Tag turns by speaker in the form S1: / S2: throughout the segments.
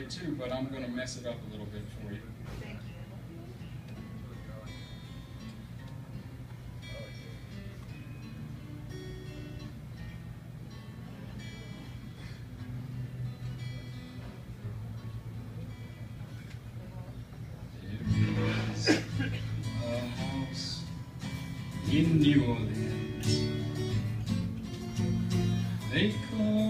S1: it too, but I'm going to mess it up a little bit for you. In New Orleans. They call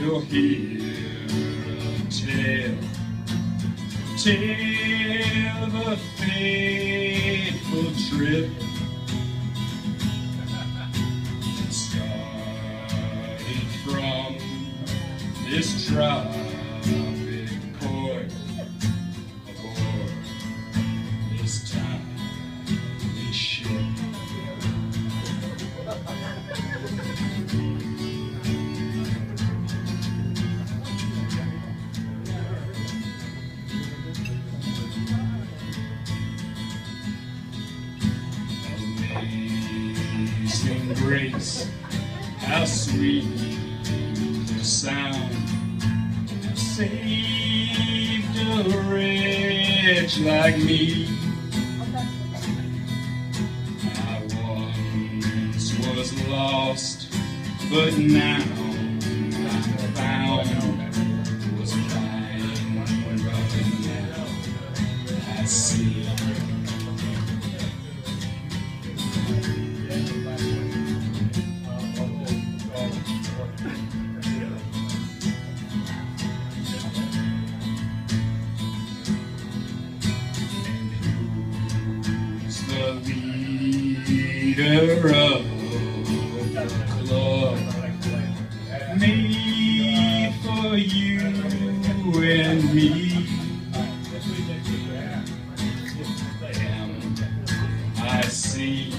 S1: You'll hear a tale, tale of a fateful trip. Started from this tropic Amazing grace, how sweet the sound, saved a wretch like me. I once was lost, but now I'm found. Was blind, but now I see. The made for you and me? I see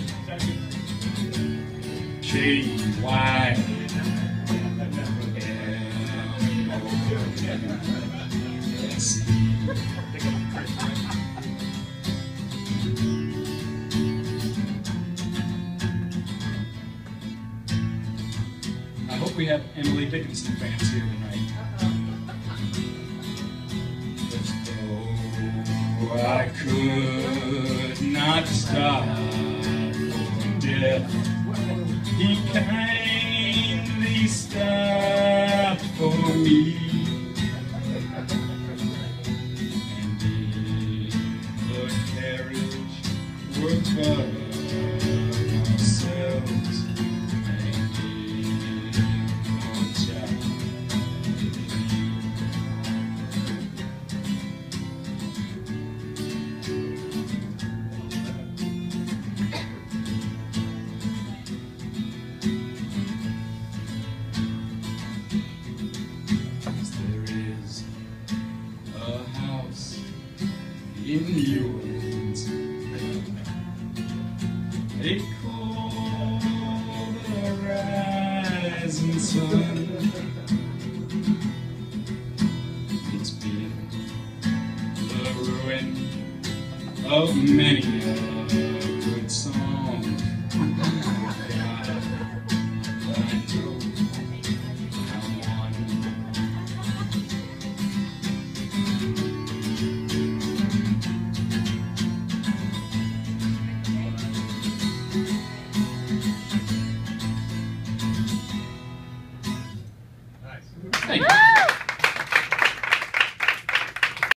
S1: hope we have Emily Dickinson fans here tonight. Though I could not stop death, he kindly stopped for me. And the carriage ourselves in New Orleans. They call the rising sun. It's been the ruin of many Thank ah! you.